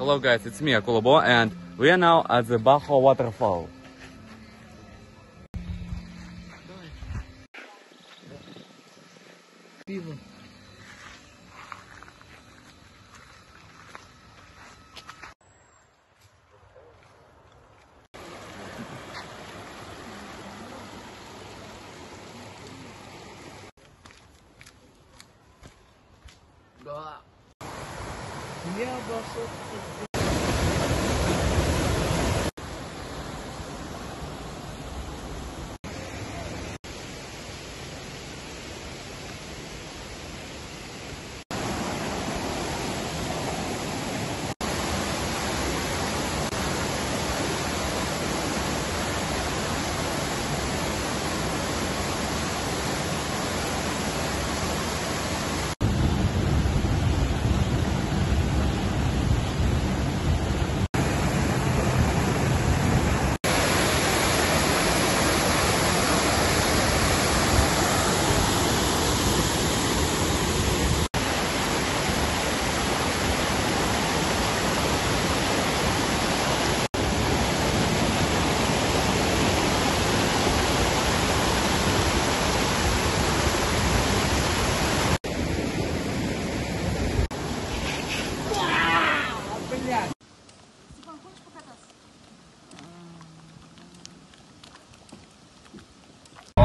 Hello guys, it's me, Akula BO, and we are now at the Ba Ho waterfall. Minha abraçou.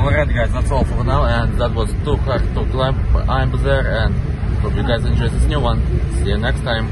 Alright guys, that's all for now, and that was too hard to climb. I'm there, and hope you guys enjoy this new one. See you next time.